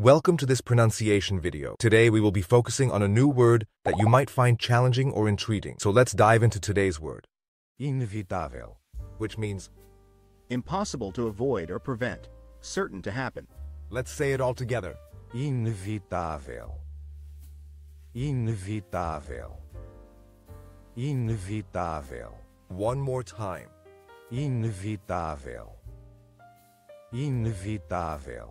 Welcome to this pronunciation video. Today we will be focusing on a new word that you might find challenging or intriguing. So let's dive into today's word, Inevitável. which means, Impossible to avoid or prevent. Certain to happen. let's say it all together. Inevitável. Inevitável. Inevitável. One more time. Inevitável. Inevitável.